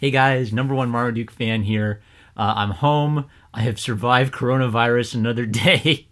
Hey guys, number one Marmaduke fan here. Uh, I'm home. I have survived coronavirus another day.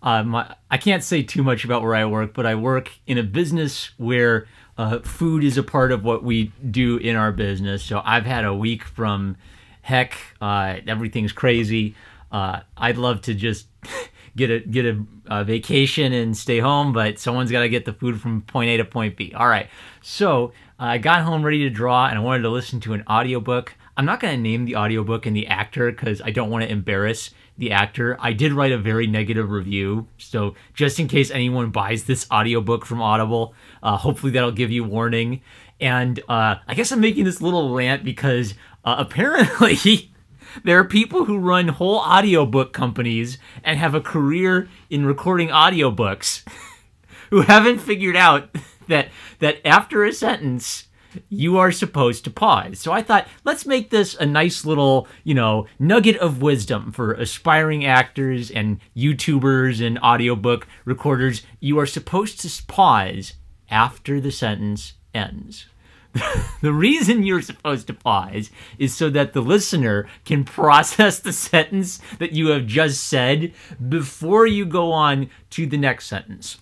My, I can't say too much about where I work, but I work in a business where uh, food is a part of what we do in our business. So I've had a week from heck. Uh, everything's crazy. Uh, I'd love to just get a get a, a, vacation and stay home, but someone's got to get the food from point A to point B. All right. So I got home ready to draw, and I wanted to listen to an audiobook. I'm not going to name the audiobook and the actor because I don't want to embarrass the actor. I did write a very negative review, so just in case anyone buys this audiobook from Audible, uh, hopefully that'll give you warning. And uh, I guess I'm making this little rant because uh, apparently there are people who run whole audiobook companies and have a career in recording audiobooks who haven't figured out that that after a sentence you are supposed to pause. So I thought, let's make this a nice little, you know, nugget of wisdom for aspiring actors and YouTubers and audiobook recorders. You are supposed to pause after the sentence ends. the reason you're supposed to pause is so that the listener can process the sentence that you have just said before you go on to the next sentence.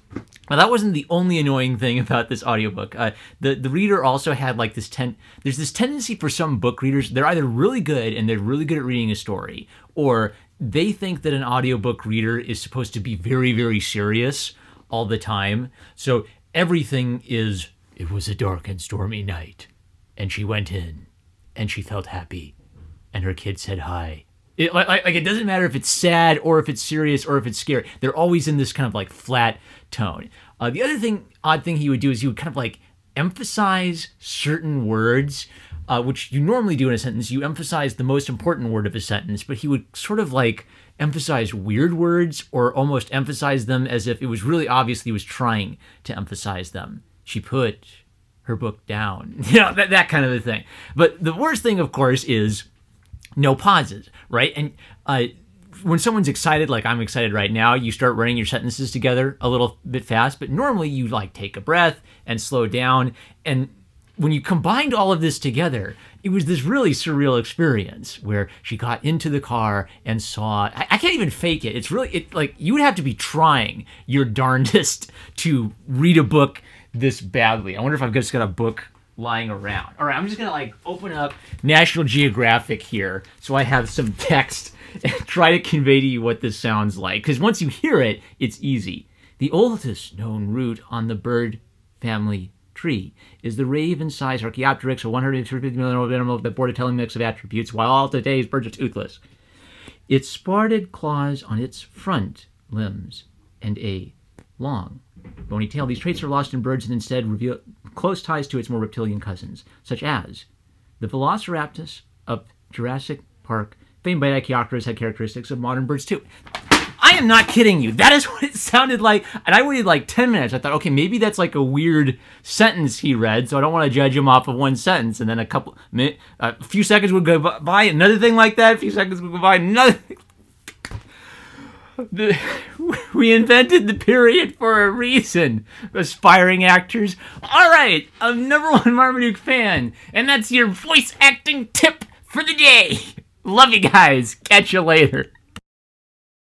Now that wasn't the only annoying thing about this audiobook. Uh, the the reader also had like this ten. There's this tendency for some book readers. They're either really good and they're really good at reading a story, or they think that an audiobook reader is supposed to be very very serious all the time. So everything is it was a dark and stormy night, and she went in, and she felt happy, and her kid said hi. It, like, like it doesn't matter if it's sad or if it's serious or if it's scary. They're always in this kind of like flat tone. Uh, the other thing, odd thing he would do is he would kind of like emphasize certain words, uh, which you normally do in a sentence. You emphasize the most important word of a sentence, but he would sort of like emphasize weird words or almost emphasize them as if it was really obvious he was trying to emphasize them she put her book down. You know, that, that kind of a thing. But the worst thing, of course, is no pauses, right? And uh, when someone's excited, like I'm excited right now, you start running your sentences together a little bit fast, but normally you like take a breath and slow down. And when you combined all of this together, it was this really surreal experience where she got into the car and saw. I, I can't even fake it. It's really it like you would have to be trying your darndest to read a book this badly. I wonder if I've just got a book lying around. All right, I'm just gonna like open up National Geographic here so I have some text and try to convey to you what this sounds like. Because once you hear it, it's easy. The oldest known root on the bird family tree is the raven-sized Archaeopteryx, a 150 million old animal that bore a telling mix of attributes, while all today's birds are toothless. Its spotted claws on its front limbs and a long bony tail. These traits are lost in birds and instead reveal close ties to its more reptilian cousins, such as the Velociraptor of Jurassic Park, famed by Archaeopteryx, had characteristics of modern birds too. I am not kidding you. That is what it sounded like. And I waited like 10 minutes. I thought, okay, maybe that's like a weird sentence he read, so I don't want to judge him off of one sentence. And then a couple, a few seconds would go by, another thing like that, a few seconds would go by, another the, we invented the period for a reason, aspiring actors. All right, I'm number one Marmaduke fan, and that's your voice acting tip for the day. Love you guys. Catch you later.